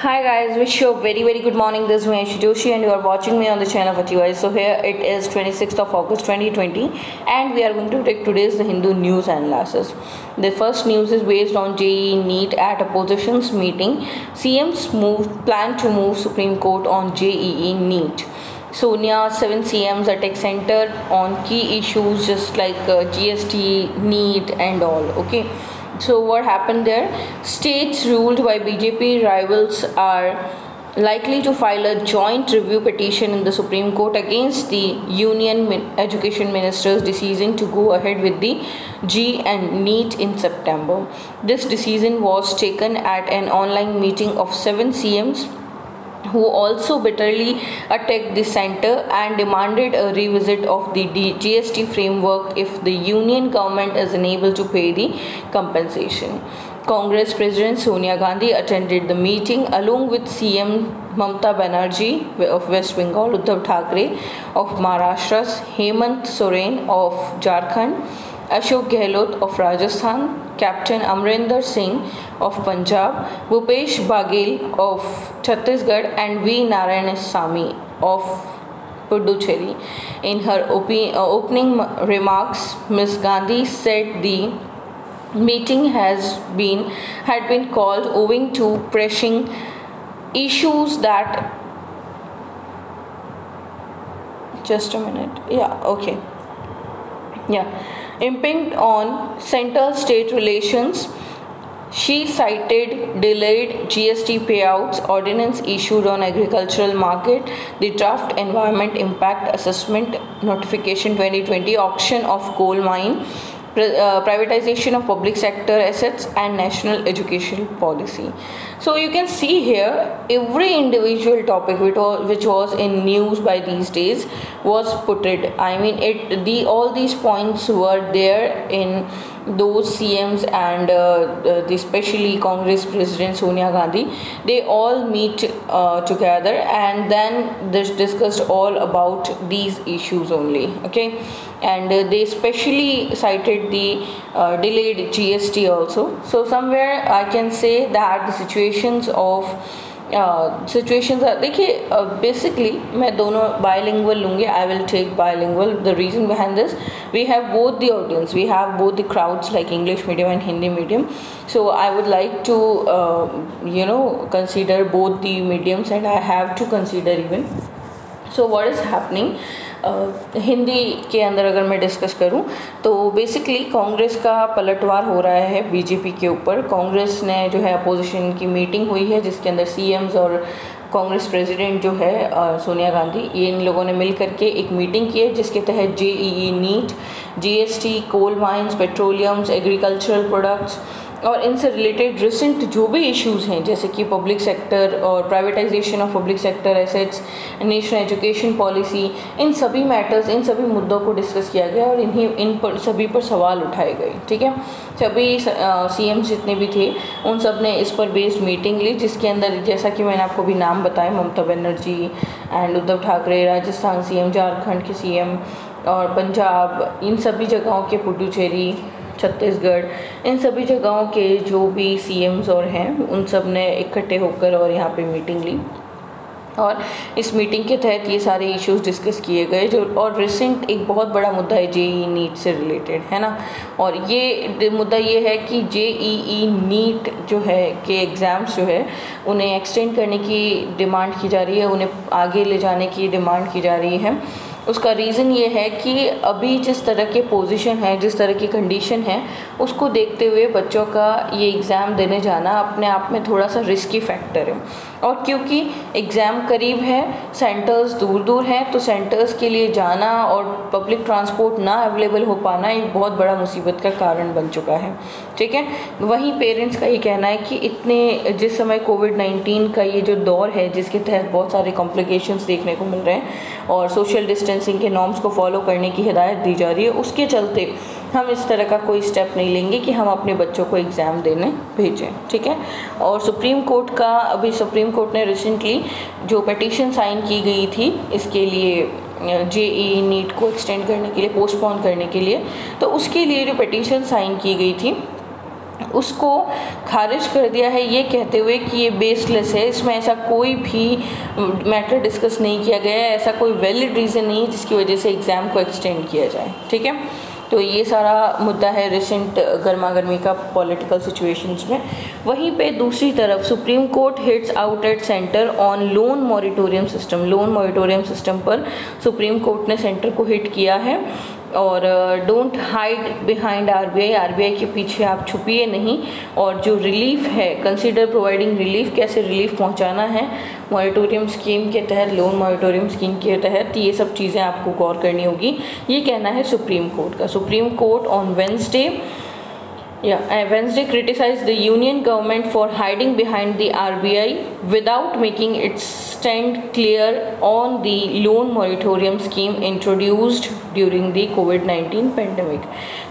Hi guys, wish you a very very good morning. This is Ayushi Joshi and you are watching me on the channel of TY. So here it is 26th of August 2020 and we are going to take today's the Hindu news analysis. The first news is based on JEE NEET at opposition's meeting. CM's move plan to move Supreme Court on JEE NEET. Sonia, seven CMs attack center on key issues just like uh, GST, NEET and all. Okay so what happened there? States ruled by bjp rivals are likely to file a joint review petition in the supreme court against the union education minister's decision to go ahead with the jee and neet in september. This decision was taken at an online meeting of seven cms who also bitterly attacked the center and demanded a revisit of the GST framework if the union government is unable to pay the compensation. Congress President Sonia Gandhi attended the meeting along with CM Mamta Banerjee of West Bengal, Uddhav Thackeray of Maharashtra, Hemant Soren of Jharkhand, Ashok Gehlot of Rajasthan, Captain Amrinder Singh of Punjab, Bhupesh Baghel of Chhattisgarh, and V. Narayanasamy of Puducherry. In her uh, opening remarks, Ms. Gandhi said the meeting has been had been called owing to pressing issues that just a minute yeah okay yeah impinged on center state relations she cited delayed gst payouts ordinance issued on agricultural market the draft environment impact assessment notification 2020 auction of coal mine Uh, privatization of public sector assets and national education policy. So you can see here every individual topic which was, which was in news by these days was putted. I mean it the all these points were there in those CMs and uh, the especially Congress President Sonia Gandhi, they all meet uh, together and then they discussed all about these issues only. Okay, and uh, they specially cited the uh, delayed GST also. So somewhere I can say that the situations of situation देखिए basically मैं दोनों bilingual लूँगी I will take bilingual the reason behind this we have both the audience we have both the crowds like English medium and Hindi medium so I would like to you know consider both the mediums and I have to consider even so what is happening Hindi के अंदर अगर मैं discuss करूँ तो basically Congress का पलटवार हो रहा है बीजेपी के ऊपर। कांग्रेस ने जो है अपोजिशन की मीटिंग हुई है, जिसके अंदर सीएम्स और कांग्रेस प्रेसिडेंट जो है सोनिया गांधी, ये इन लोगों ने मिल करके एक मीटिंग की है, जिसके तहत JEE NEET GST coal mines petroleums agricultural products और इनसे रिलेटेड रिसेंट जो भी इश्यूज़ हैं, जैसे कि पब्लिक सेक्टर और privatisation of public sector assets national education policy इन सभी मैटर्स इन सभी मुद्दों को डिस्कस किया गया और इन्हीं, इन पर, सभी पर सवाल उठाए गए, ठीक है? सभी सी एम जितने भी थे, उन सबने इस पर बेस्ड मीटिंग ली, जिसके अंदर जैसा कि मैंने आपको भी नाम बताया, Mamata Banerjee and Uddhav Thackeray, Rajasthan C M Jharkhand के सी एम और पंजाब, इन सभी जगहों के पुडुचेरी छत्तीसगढ़, इन सभी जगहों के जो भी सीएम्स और हैं, उन सबने इकट्ठे होकर और यहाँ पे मीटिंग ली। और इस मीटिंग के तहत ये सारे इश्यूज़ डिस्कस किए गए, जो और रिसेंट एक बहुत बड़ा मुद्दा है जेई नीट से रिलेटेड है ना? और ये मुद्दा ये है कि जेईई नीट जो है, के एग्ज़ाम्स जो है, उन्हें एक्सटेंड करने की डिमांड की जा रही है, उन्हें आगे ले जाने की डिमांड की जा रही है। उसका रीज़न ये है कि अभी जिस तरह के पोजीशन है, जिस तरह की कंडीशन है, उसको देखते हुए बच्चों का ये एग्ज़ाम देने जाना अपने आप में थोड़ा सा रिस्की फैक्टर है। और क्योंकि एग्ज़ाम करीब है सेंटर्स दूर दूर हैं तो सेंटर्स के लिए जाना और पब्लिक ट्रांसपोर्ट ना अवेलेबल हो पाना एक बहुत बड़ा मुसीबत का कारण बन चुका है। ठीक है? वहीं पेरेंट्स का ये कहना है कि इतने, जिस समय कोविड नाइन्टीन का ये जो दौर है, जिसके तहत बहुत सारे कॉम्प्लिकेशंस देखने को मिल रहे हैं और सोशल डिस्टेंसिंग के नॉर्म्स को फॉलो करने की हिदायत दी जा रही है। उसके चलते हम इस तरह का कोई स्टेप नहीं लेंगे कि हम अपने बच्चों को एग्ज़ाम देने भेजें, ठीक है? और सुप्रीम कोर्ट का, अभी सुप्रीम कोर्ट ने रिसेंटली जो पटिशन साइन की गई थी, इसके लिए जे ई नीट को एक्सटेंड करने के लिए पोस्टपोन करने के लिए तो उसके लिए जो पटिशन साइन की गई थी उसको खारिज कर दिया है ये कहते हुए कि ये बेसलेस है। इसमें ऐसा कोई भी मैटर डिस्कस नहीं किया गया है। ऐसा कोई वैलिड रीज़न नहीं है जिसकी वजह से एग्ज़ाम को एक्सटेंड किया जाए, ठीक है? तो ये सारा मुद्दा है रिसेंट गर्मा गर्मी का पॉलिटिकल सिचुएशंस में। वहीं पे दूसरी तरफ़ Supreme Court hits out at centre on loan moratorium system loan moratorium system पर सुप्रीम कोर्ट ने सेंटर को हिट किया है। और don't hide behind R RBI RBI के पीछे आप छुपिए नहीं। और जो रिलीफ है कंसीडर प्रोवाइडिंग रिलीफ कैसे रिलीफ पहुंचाना है। मॉरिटोरियम स्कीम के तहत लोन मॉरिटोरियम स्कीम के तहत ये सब चीज़ें आपको गौर करनी होगी। ये कहना है सुप्रीम कोर्ट का। Supreme Court on Wednesday Yeah, Wednesday criticized the union government for hiding behind the RBI without making its stand clear on the loan moratorium scheme introduced during the COVID-19 pandemic.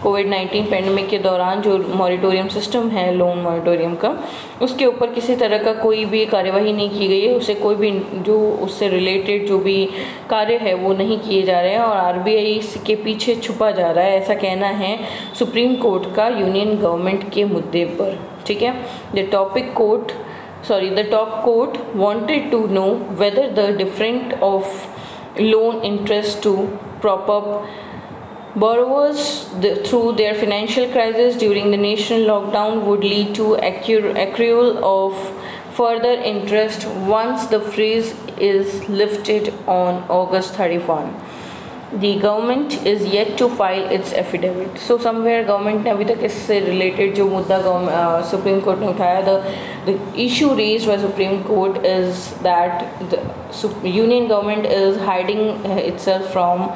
कोविड-19 pandemic के दौरान जो moratorium system है loan moratorium का, उसके ऊपर किसी तरह का कोई भी कार्यवाही नहीं की गई है। उसे कोई भी जो उससे रिलेटेड जो भी कार्य है, वो नहीं किए जा रहे हैं और आरबीआई के पीछे छुपा जा रहा है। ऐसा कहना है सुप्रीम कोर्ट का यूनियन गवर्नमेंट के मुद्दे पर, ठीक है? The topic court sorry the top court wanted to know whether the different of loan interest to prop up borrowers the, through their financial crisis during the national lockdown would lead to accrual of further interest once the freeze is lifted on August 31 the government is yet to file its affidavit so somewhere government ने अभी तक इससे related जो मुद्दा supreme court ने उठाया the the issue raised by supreme court is that the union government is hiding itself from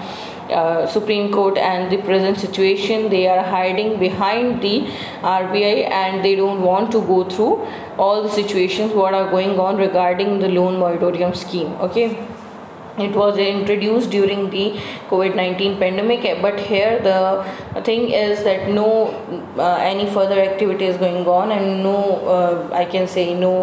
uh, Supreme Court and the present situation they are hiding behind the RBI and they don't want to go through all the situations what are going on regarding the loan moratorium scheme okay It was introduced during the covid-19 pandemic but here the thing is that no uh, any further activity is going on and no uh, i can say no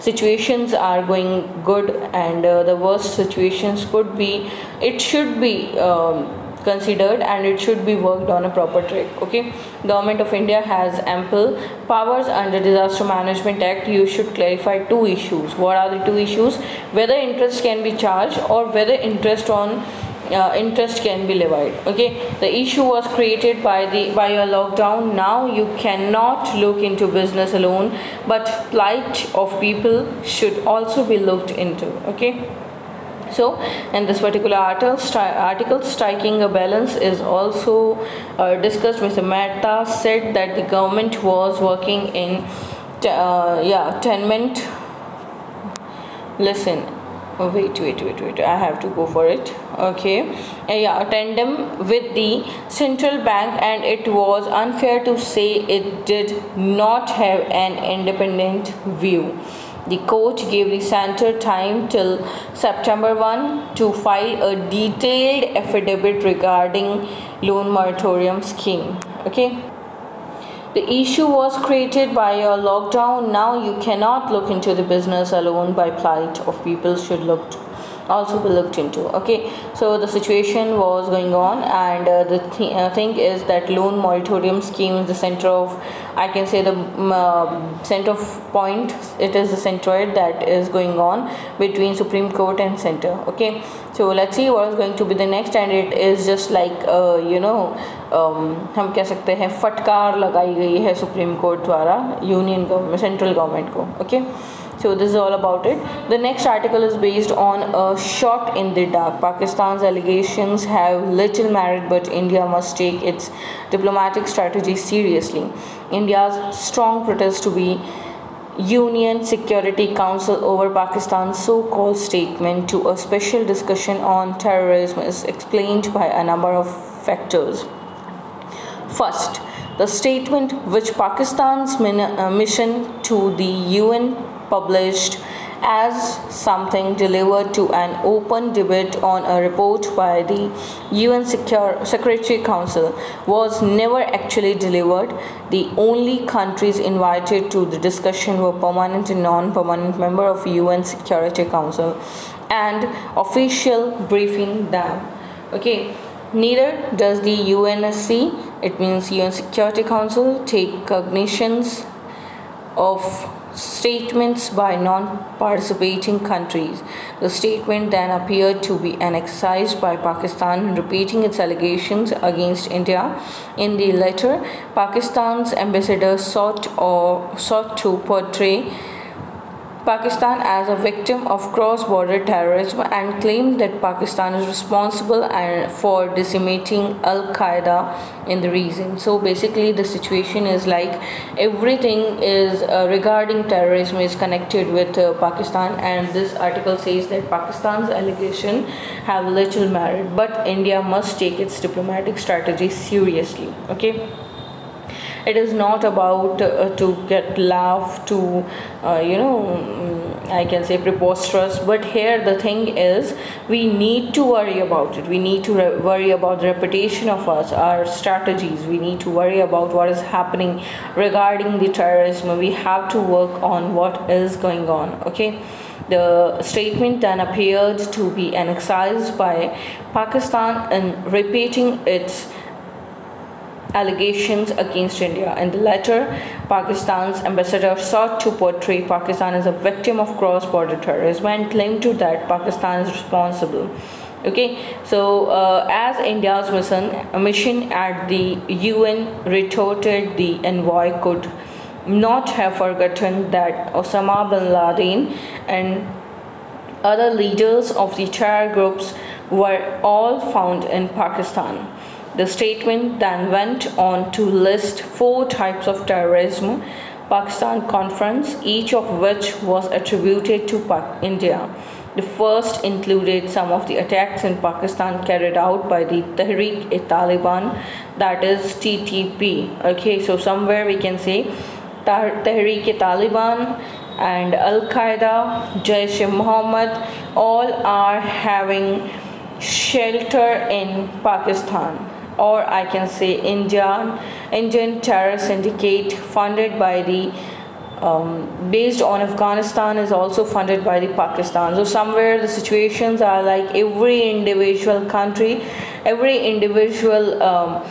situations are going good and uh, the worst situations could be it should be um, considered and it should be worked on a proper track okay? Government of india has ample powers under disaster management act. You should clarify two issues. What are the two issues? Whether interest can be charged or whether interest on uh, interest can be levied okay? The issue was created by the by a lockdown. Now you cannot look into business alone but plight of people should also be looked into okay so in this particular article, stri article striking a balance is also uh, discussed mr mehta said that the government was working in uh, yeah tenement. Listen wait wait wait wait i have to go for it okay. Uh, yeah tandem with the central bank and it was unfair to say it did not have an independent view the court gave the center time till September 1 to file a detailed affidavit regarding loan moratorium scheme. Okay. The issue was created by a lockdown. Now you cannot look into the business alone by plight of people should look also be looked into okay so the situation was going on and uh, the th uh, thing is that loan moratorium scheme is the center of i can say the uh, center of point it is the centroid that is going on between supreme court and center okay so let's see what is going to be the next and it is just like uh, you know um, हम कह सकते हैं फटकार लगाई गई है supreme court द्वारा union government central government को okay okay? So this is all about it. The next article is based on a shot in the dark. Pakistan's allegations have little merit but india must take its diplomatic strategy seriously. India's strong protest to be UN Security Council over Pakistan's so-called statement to a special discussion on terrorism is explained by a number of factors. First, the statement which Pakistan's uh, mission to the UN published as something delivered to an open debate on a report by the UN Secure Security Council was never actually delivered. The only countries invited to the discussion were permanent and non-permanent member of UN Security Council and official briefing them. Okay, neither does the UNSC it means UN Security Council take cognitions of statements by non-participating countries. The statement then appeared to be annexed by Pakistan, repeating its allegations against India. In the letter, Pakistan's ambassador sought or sought to portray Pakistan as a victim of cross-border terrorism and claimed that Pakistan is responsible for decimating Al-Qaeda in the region. So basically the situation is like everything is uh, regarding terrorism is connected with uh, Pakistan and this article says that Pakistan's allegation have little merit but India must take its diplomatic strategy seriously. Okay it is not about uh, to get laugh to uh, you know mm, i can say preposterous but here the thing is we need to worry about it. We need to worry about the reputation of us our strategies. We need to worry about what is happening regarding the terrorism. We have to work on what is going on okay? The statement then appeared to be annexed by Pakistan in repeating its allegations against India. In the letter, Pakistan's ambassador sought to portray Pakistan as a victim of cross-border terrorism and claimed to that Pakistan is responsible. Okay, so uh, as India's mission, mission at the UN retorted, the envoy could not have forgotten that Osama bin Laden and other leaders of the terror groups were all found in Pakistan. The statement then went on to list four types of terrorism Pakistan conference, each of which was attributed to India. The first included some of the attacks in Pakistan carried out by the Tehreek-e-Taliban, that is TTP. Okay, so somewhere we can say Tehreek-e-Taliban and Al-Qaeda, Jaish-e-Mohammed, all are having shelter in Pakistan or I can say Indian Indian terror syndicate funded by the um, based on Afghanistan is also funded by the Pakistan. So somewhere the situations are like every individual country, every individual um,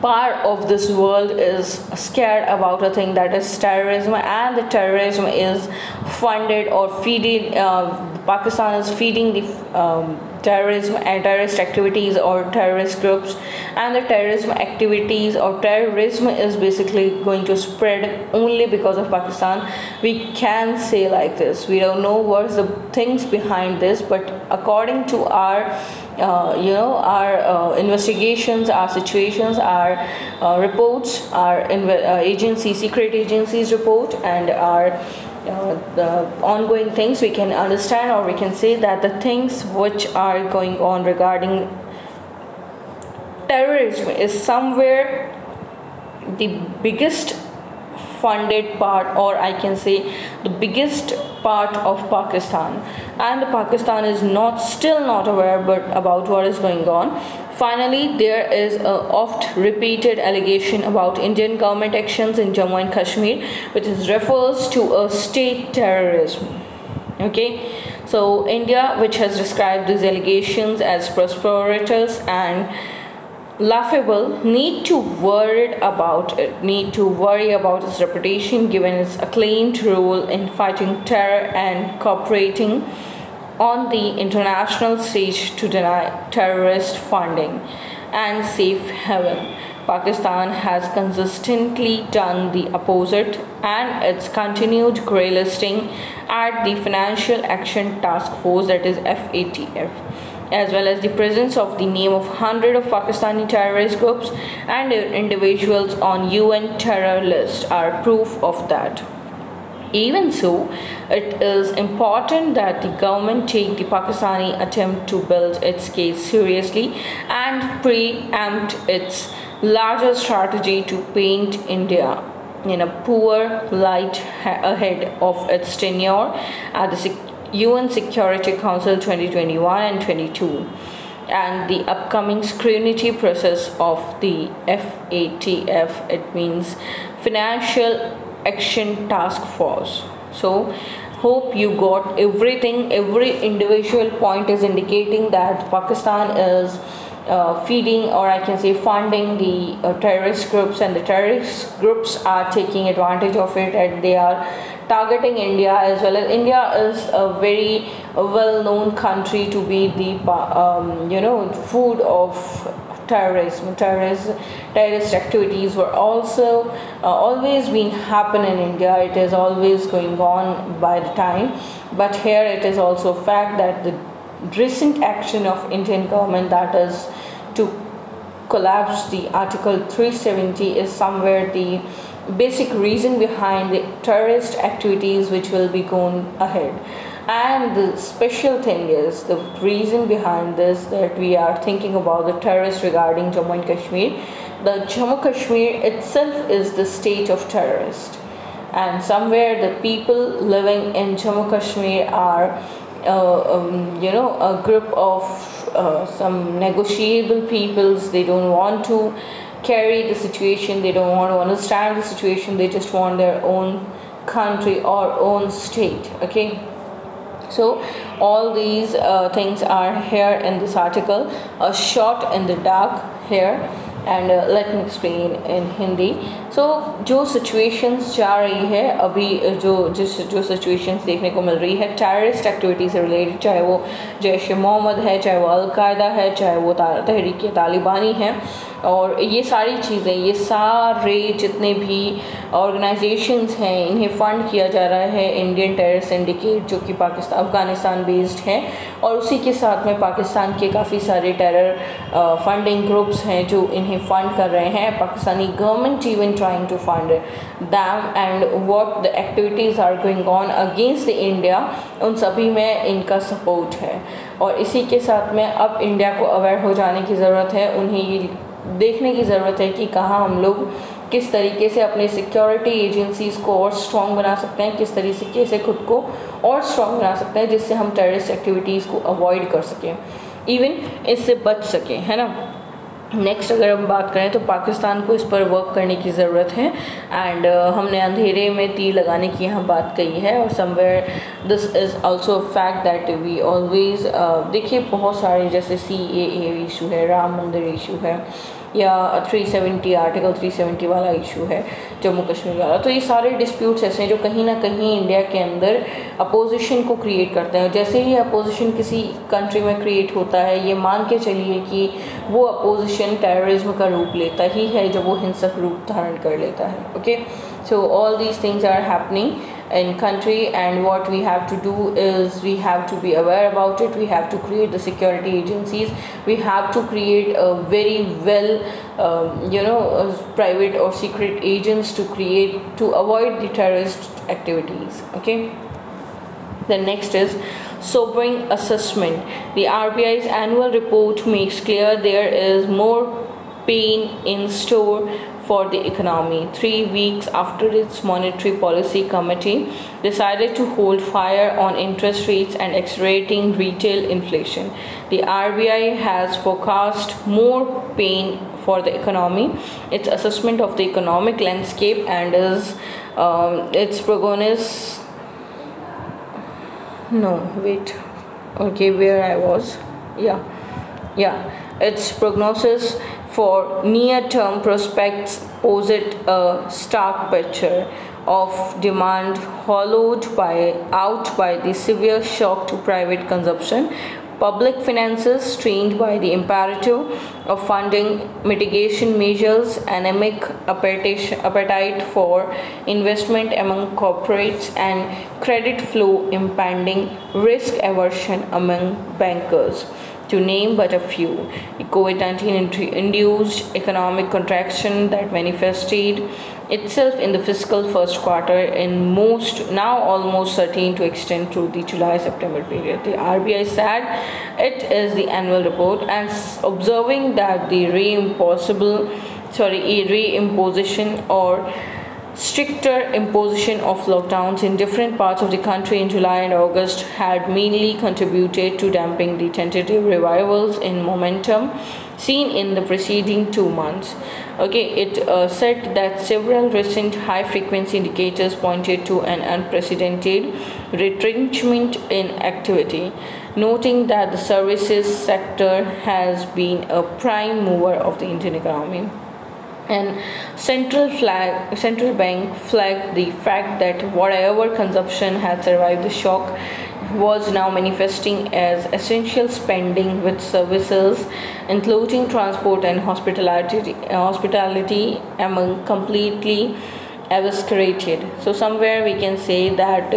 part of this world is scared about a thing that is terrorism and the terrorism is funded or feeding uh, Pakistan is feeding the um, terrorism and terrorist activities or terrorist groups. And the terrorism activities or terrorism is basically going to spread only because of Pakistan. We can say like this. We don't know what's the things behind this but according to our uh, you know our uh, investigations our situations our uh, reports our uh, agency secret agencies report and our Uh, the ongoing things we can understand or we can say that the things which are going on regarding terrorism is somewhere the biggest funded part or I can say the biggest part of Pakistan. And Pakistan is not still not aware but about what is going on finally there is a oft repeated allegation about Indian government actions in Jammu and Kashmir which is refers to a state terrorism. Okay? So India which has described these allegations as prosperous and laughable need to worry about it need to worry about its reputation given its acclaimed role in fighting terror and cooperating on the international stage to deny terrorist funding and safe haven Pakistan has consistently done the opposite and its continued grey listing at the Financial Action Task Force that is FATF as well as the presence of the name of hundreds of Pakistani terrorist groups and individuals on UN terror list are proof of that. Even so, it is important that the government take the Pakistani attempt to build its case seriously and preempt its larger strategy to paint India in a poor light ahead of its tenure at the UN Security Council 2021 and 22 and the upcoming scrutiny process of the FATF it means Financial Action Task Force. So hope you got everything. Every individual point is indicating that Pakistan is uh, feeding or I can say funding the uh, terrorist groups, and the terrorist groups are taking advantage of it and they are targeting India as well. As India is a very well-known country to be the um, you know food of terrorism terrorist terrorist activities were also uh, always been happen in india. It is always going on by the time. But here it is also a fact that the recent action of indian government that is to collapse the article 370 is somewhere the basic reason behind the terrorist activities which will be going ahead and the special thing is the reason behind this that we are thinking about the terrorists regarding Jammu and Kashmir. The Jammu Kashmir itself is the state of terrorist, and somewhere the people living in Jammu Kashmir are, uh, um, you know, a group of uh, some negotiable peoples. They don't want to carry the situation. They don't want to understand the situation. They just want their own country or own state. Okay so all these uh, things are here in this article a shot in the dark here and uh, let me explain in hindi. So so, जो situations जा रही है अभी जो जिस जो situations देखने को मिल रही है टेररिस्ट एक्टिविटी से रिलेटेड चाहे वो जैश मोहम्मद है चाहे वो अलकायदा है चाहे वो तहरीक तालिबानी है और ये सारी चीज़ें ये सारे जितने भी ऑर्गेनाइजेशंस हैं इन्हें फ़ंड किया जा रहा है इंडियन टेरर सिंडिकेट जो कि पाकिस्तान अफ़गानिस्तान बेस्ड है और उसी के साथ में पाकिस्तान के काफ़ी सारे टेरर फंडिंग ग्रुप्स हैं जो इन्हें फ़ंड कर रहे हैं Pakistani government even to fund them and what the activities are going on against the India उन सभी में इनका सपोर्ट है। और इसी के साथ में अब इंडिया को अवेयर हो जाने की ज़रूरत है, उन्हें ये देखने की ज़रूरत है कि कहाँ हम लोग किस तरीके से अपने सिक्योरिटी एजेंसीज़ को और स्ट्रॉन्ग बना सकते हैं, किस तरीके से खुद को और स्ट्रॉन्ग बना सकते हैं, जिससे हम टेररिस्ट एक्टिविटीज़ को अवॉइड कर सकें। इवन इससे बच सकें, है ना? नेक्स्ट अगर हम बात करें तो पाकिस्तान को इस पर वर्क करने की ज़रूरत है। एंड uh, हमने अंधेरे में तीर लगाने की यहाँ बात कही है और somewhere this is also fact that we always देखिए बहुत सारे जैसे सी ए इशू है राम मंदिर इशू है। या 370 आर्टिकल 370 वाला इशू है, जम्मू कश्मीर वाला। तो ये सारे डिस्प्यूट्स ऐसे हैं जो कहीं ना कहीं इंडिया के अंदर अपोजिशन को क्रिएट करते हैं। जैसे ही अपोजिशन किसी कंट्री में क्रिएट होता है, ये मान के चलिए कि वो अपोजिशन टेररिज्म का रूप लेता ही है, जब वो हिंसक रूप धारण कर लेता है। Okay so all these things are happening in country and what we have to do is we have to be aware about it. We have to create the security agencies. We have to create a very well um, you know private or secret agents to create to avoid the terrorist activities okay? The next is sobering assessment. The RBI's annual report makes clear there is more pain in store for the economy. Three weeks after its monetary policy committee decided to hold fire on interest rates and accelerating retail inflation, the RBI has forecast more pain for the economy. Its assessment of the economic landscape and is um, its prognosis. No, wait. Okay, where I was. Yeah, yeah. Its prognosis for near-term prospects posit a stark picture of demand hollowed by, out by the severe shock to private consumption, public finances strained by the imperative of funding mitigation measures, anemic appetite for investment among corporates, and credit flow impending risk aversion among bankers to name but a few. COVID 19 induced economic contraction that manifested itself in the fiscal first quarter in most now almost certain to extend through the July September period. The RBI said it is the annual report and observing that the reimpossible sorry reimposition or stricter imposition of lockdowns in different parts of the country in July and August had mainly contributed to damping the tentative revivals in momentum seen in the preceding two months. Okay, it uh, said that several recent high frequency indicators pointed to an unprecedented retrenchment in activity, noting that the services sector has been a prime mover of the Indian economy and central flag central bank flagged the fact that whatever consumption had survived the shock was now manifesting as essential spending with services including transport and hospitality hospitality among completely eviscerated. So somewhere we can say that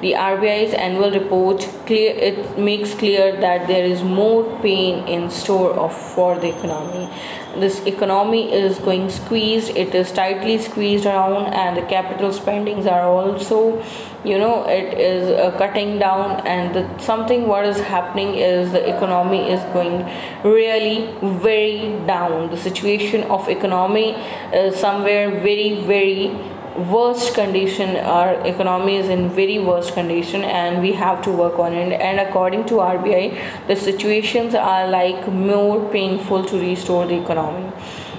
the RBI's annual report clear it makes clear that there is more pain in store of for the economy. This economy is going squeezed it is tightly squeezed around and the capital spendings are also you know it is uh, cutting down and the, something what is happening is the economy is going really very down. The situation of economy is somewhere very very worst condition our economy is in very worst condition and we have to work on it. And according to RBI the situations are like more painful to restore the economy.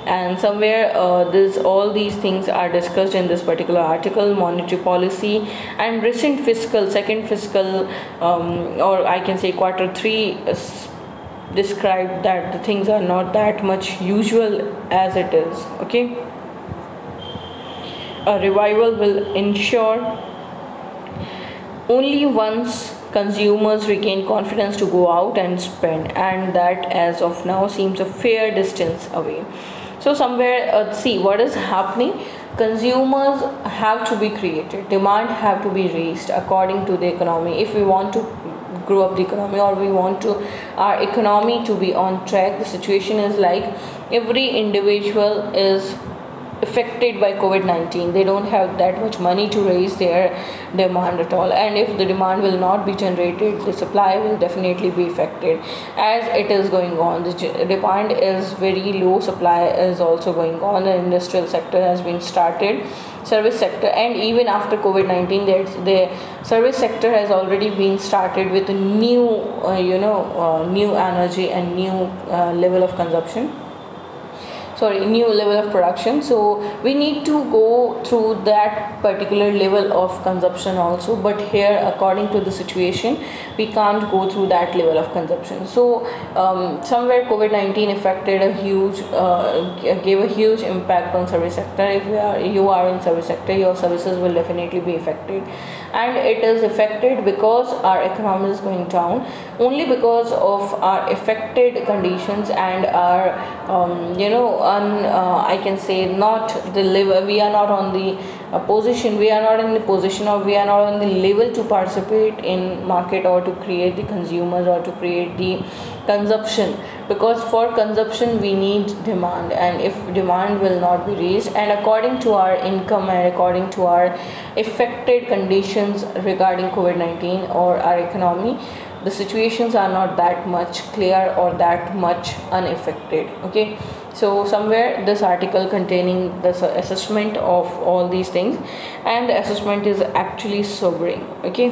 And somewhere uh, this all these things are discussed in this particular article monetary policy and recent fiscal second fiscal um, or I can say quarter 3 uh, described that the things are not that much usual as it is okay a revival will ensure only once consumers regain confidence to go out and spend and that as of now seems a fair distance away. So somewhere uh, see what is happening? Consumers have to be created. Demand have to be raised according to the economy. If we want to grow up the economy or we want to our economy to be on track the situation is like every individual is affected by covid-19 they don't have that much money to raise their demand at all. And if the demand will not be generated the supply will definitely be affected. As it is going on the demand is very low supply is also going on the industrial sector has been started service sector and even after covid-19 the service sector has already been started with a new uh, you know uh, new energy and new uh, level of consumption sorry new level of production. So we need to go through that particular level of consumption also. But here according to the situation we can't go through that level of consumption. So um, somewhere covid-19 affected a huge uh, gave a huge impact on service sector. If you are, you are in service sector your services will definitely be affected. And it is affected because our economy is going down. Only because of our affected conditions and our um, you know un, uh, I can say not the level we are not on the uh, position we are not in the position or we are not on the level to participate in market or to create the consumers or to create the consumption. Because for consumption we need demand and if demand will not be raised and according to our income and according to our affected conditions regarding covid-19 or our economy the situations are not that much clear or that much unaffected okay so somewhere this article containing the assessment of all these things and the assessment is actually sobering okay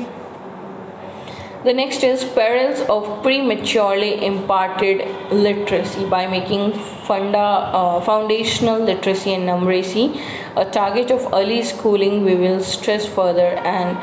the next is perils of prematurely imparted literacy by making funda, uh, foundational literacy and numeracy a target of early schooling. We will stress further and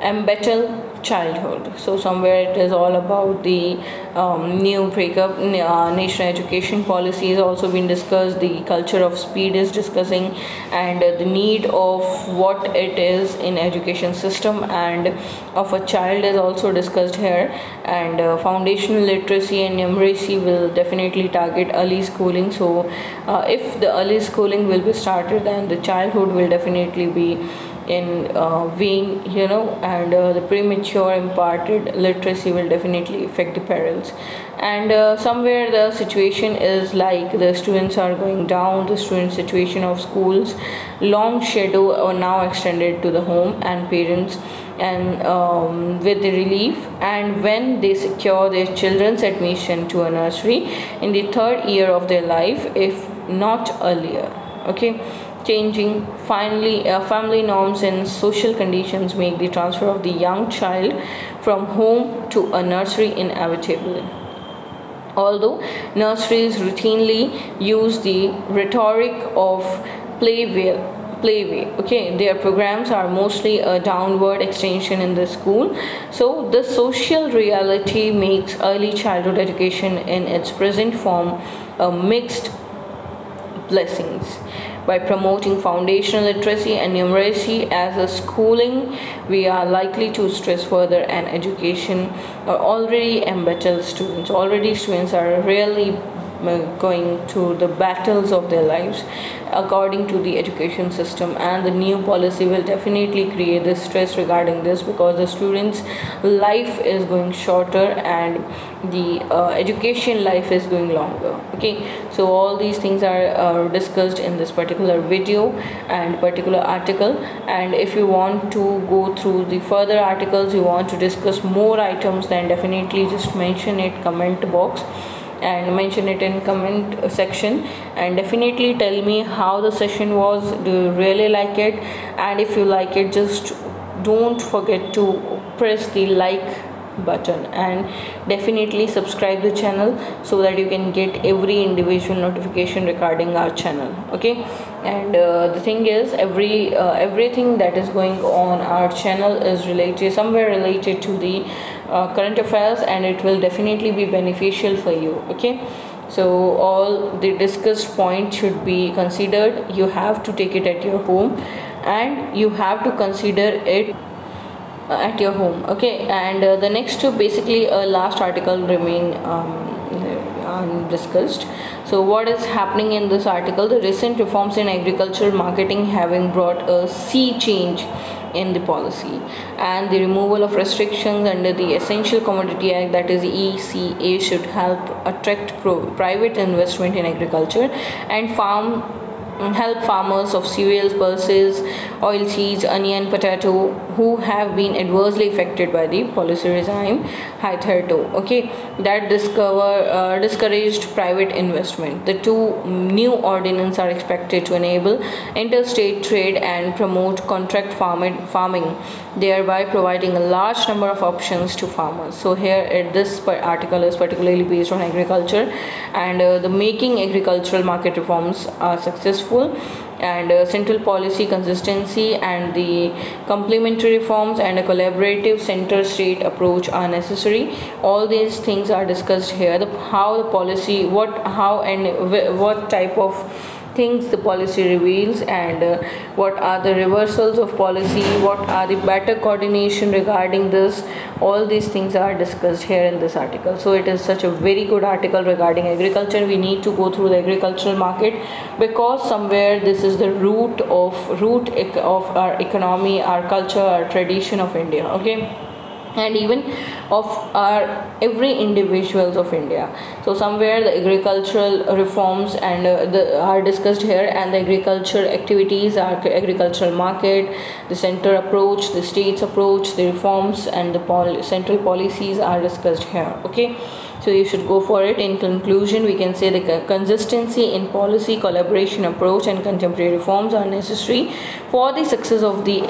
embattle childhood. So somewhere it is all about the um, new breakup uh, national education policy has also been discussed the culture of speed is discussing and uh, the need of what it is in education system and of a child is also discussed here. And uh, foundational literacy and numeracy will definitely target early schooling. So uh, if the early schooling will be started then the childhood will definitely be in uh, vein you know and uh, the premature imparted literacy will definitely affect the parents. And uh, somewhere the situation is like the students are going down the student situation of schools long shadow are now extended to the home and parents and um, with the relief. And when they secure their children's admission to a nursery in the third year of their life if not earlier okay changing finally uh, family norms and social conditions make the transfer of the young child from home to a nursery inevitable. Although nurseries routinely use the rhetoric of playway playway okay their programs are mostly a downward extension in the school so the social reality makes early childhood education in its present form a mixed blessings by promoting foundational literacy and numeracy as a schooling, we are likely to stress further and education are already embattled students. Already students are really going through the battles of their lives. According to the education system and the new policy will definitely create the stress regarding this because the students life is going shorter and the uh, education life is going longer okay? So all these things are uh, discussed in this particular video and particular article. And if you want to go through the further articles you want to discuss more items then definitely just mention it comment box and mention it in comment section. And definitely tell me how the session was. Do you really like it? And if you like it just don't forget to press the like button and definitely subscribe the channel so that you can get every individual notification regarding our channel okay? And uh, the thing is every uh, everything that is going on our channel is related somewhere related to the uh, current affairs and it will definitely be beneficial for you okay? So all the discussed points should be considered. You have to take it at your home and you have to consider it uh, at your home okay? And uh, the next two basically a last article remain um, discussed so what is happening in this article? The recent reforms in agricultural marketing having brought a sea change in the policy. And the removal of restrictions under the essential commodity act that is eca should help attract private investment in agriculture and farm help farmers of cereals, pulses, oilseeds, onion, potato who have been adversely affected by the policy regime hitherto. Okay, that discover uh, discouraged private investment. The two new ordinances are expected to enable interstate trade and promote contract farming, farming, thereby providing a large number of options to farmers. So here, uh, this article is particularly based on agriculture, and uh, the making agricultural market reforms are successful and uh, central policy consistency and the complementary reforms and a collaborative center state approach are necessary all these things are discussed here the how the policy what how and what type of things the policy reveals and uh, what are the reversals of policy what are the better coordination regarding this all these things are discussed here in this article. So it is such a very good article regarding agriculture. We need to go through the agricultural market because somewhere this is the root of root of our economy our culture our tradition of india okay and even of our every individuals of India. So somewhere the agricultural reforms and uh, the are discussed here, and the agriculture activities, our agricultural market, the center approach, the states approach, the reforms, and the pol central policies are discussed here. Okay so you should go for it in conclusion we can say the consistency in policy collaboration approach and contemporary reforms are necessary for the success of the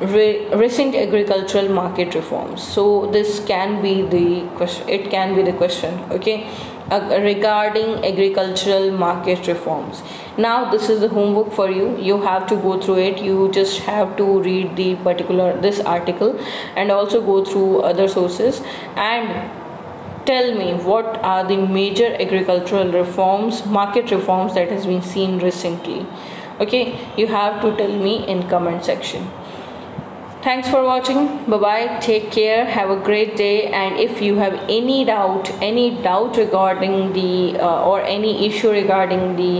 re recent agricultural market reforms. So this can be the question it can be the question okay? Uh, regarding agricultural market reforms. Now this is the homework for you. You have to go through it. You just have to read the particular this article and also go through other sources. And tell me what are the major agricultural reforms market reforms that has been seen recently? Okay? You have to tell me in comment section thanks for watching. Bye bye take care. Have a great day. And if you have any doubt any doubt regarding the uh, or any issue regarding the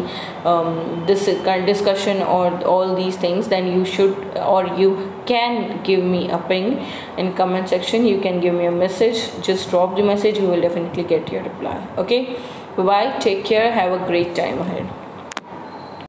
um, this discussion or all these things then you should or you can give me a ping in comment section. You can give me a message. Just drop the message. You will definitely get your reply. Okay? Bye bye take care. Have a great time ahead